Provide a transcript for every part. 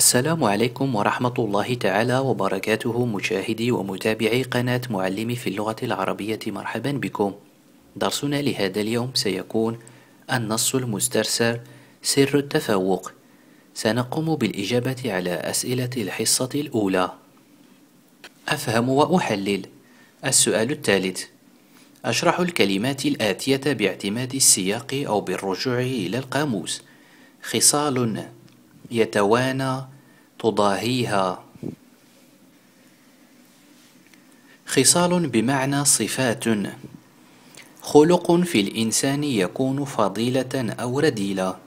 السلام عليكم ورحمة الله تعالى وبركاته مشاهدي ومتابعي قناة معلمي في اللغة العربية مرحبا بكم. درسنا لهذا اليوم سيكون النص المسترسل سر التفوق. سنقوم بالإجابة على أسئلة الحصة الأولى. أفهم وأحلل. السؤال الثالث. أشرح الكلمات الآتية باعتماد السياق أو بالرجوع إلى القاموس. خصال. يتوانى تضاهيها. خصال بمعنى صفات. خلق في الإنسان يكون فضيلة أو رديلة.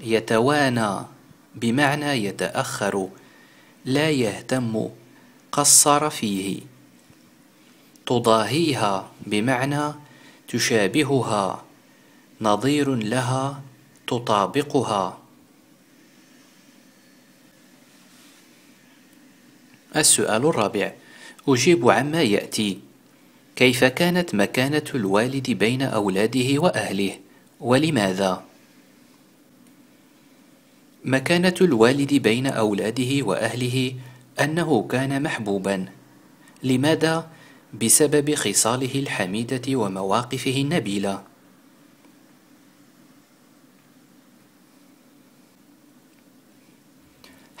يتوانى بمعنى يتأخر لا يهتم قصر فيه. تضاهيها بمعنى تشابهها نظير لها تطابقها. السؤال الرابع. أجيب عما يأتي. كيف كانت مكانة الوالد بين أولاده وأهله؟ ولماذا؟ مكانة الوالد بين أولاده وأهله أنه كان محبوبا. لماذا؟ بسبب خصاله الحميدة ومواقفه النبيلة.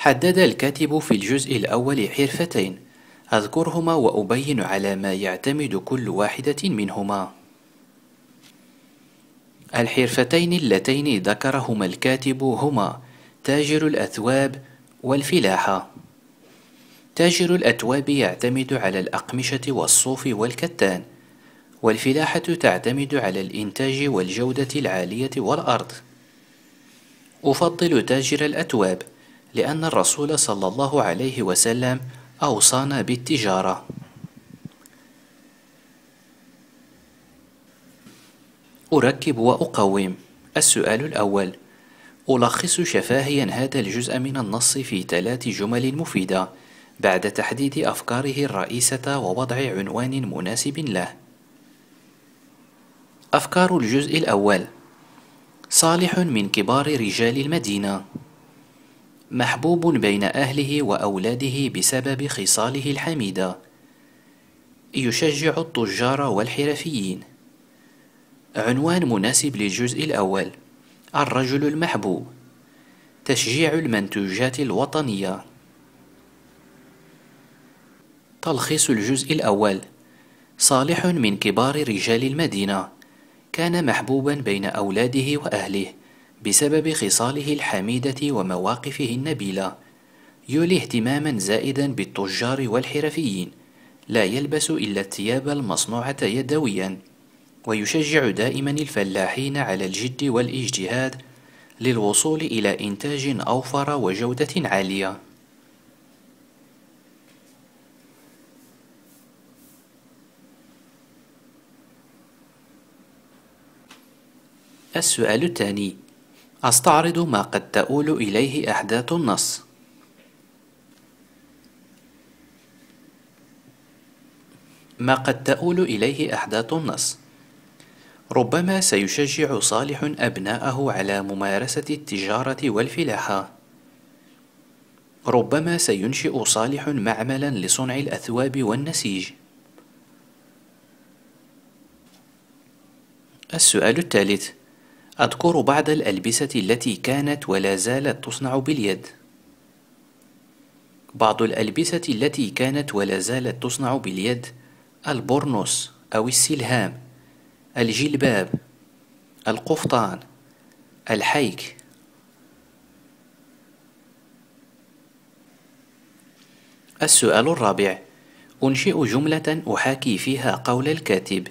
حدد الكاتب في الجزء الأول حرفتين أذكرهما وأبين على ما يعتمد كل واحدة منهما. الحرفتين اللتين ذكرهما الكاتب هما تاجر الأثواب والفلاحة. تاجر الأثواب يعتمد على الأقمشة والصوف والكتان والفلاحة تعتمد على الإنتاج والجودة العالية والأرض. أفضل تاجر الأثواب لأن الرسول صلى الله عليه وسلم أوصانا بالتجارة. أركب وأقوم. السؤال الأول. ألخص شفاهيا هذا الجزء من النص في ثلاث جمل مفيدة بعد تحديد أفكاره الرئيسة ووضع عنوان مناسب له. أفكار الجزء الأول. صالح من كبار رجال المدينة. محبوب بين أهله وأولاده بسبب خصاله الحميدة. يشجع التجار والحرفيين. عنوان مناسب للجزء الأول. الرجل المحبوب. تشجيع المنتوجات الوطنية. تلخيص الجزء الأول. صالح من كبار رجال المدينة. كان محبوبا بين أولاده وأهله. بسبب خصاله الحميدة ومواقفه النبيلة يولي اهتماما زائدا بالتجار والحرفيين لا يلبس إلا الثياب المصنوعة يدويا ويشجع دائما الفلاحين على الجد والاجتهاد للوصول إلى إنتاج أوفر وجودة عالية. السؤال الثاني أستعرض ما قد تؤول إليه أحداث النص. ما قد تؤول إليه أحداث النص. ربما سيشجع صالح أبناءه على ممارسة التجارة والفلاحة. ربما سينشئ صالح معملا لصنع الأثواب والنسيج. السؤال الثالث. أذكر بعض الألبسة التي كانت ولا زالت تصنع باليد. بعض الألبسة التي كانت ولا زالت تصنع باليد البورنوس أو السلهام الجلباب القفطان الحيك. السؤال الرابع أنشئ جملة أحاكي فيها قول الكاتب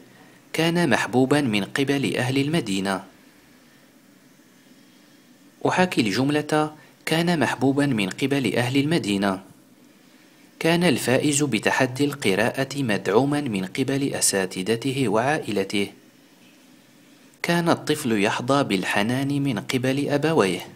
كان محبوبا من قبل أهل المدينة. أحاكي الجملة كان محبوبا من قبل أهل المدينة. كان الفائز بتحدي القراءة مدعوما من قبل أساتذته وعائلته. كان الطفل يحظى بالحنان من قبل أبويه.